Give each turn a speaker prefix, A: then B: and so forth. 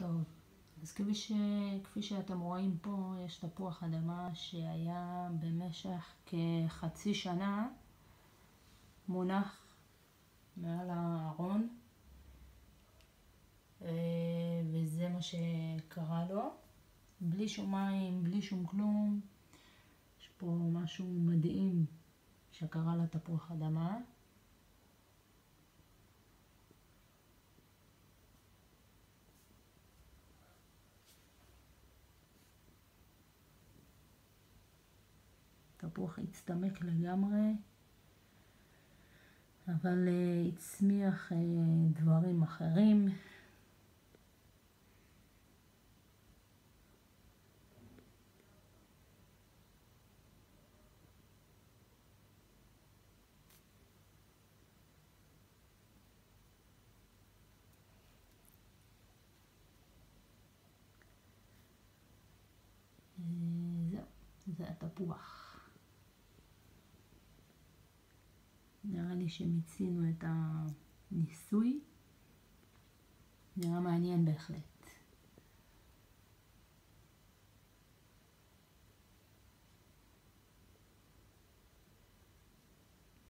A: טוב, אז כפי, ש... כפי שאתם רואים פה, יש תפוח אדמה שהיה במשך כחצי שנה מונח מעל הארון, אה, וזה מה שקרה לו. בלי שום מים, בלי שום כלום. יש פה משהו מדהים שקרה לתפוח אדמה. התפוח הצטמק לגמרי, אבל uh, הצמיח uh, דברים אחרים. אה, זה התפוח. נראה לי שמיצינו את הניסוי. נראה מעניין בהחלט.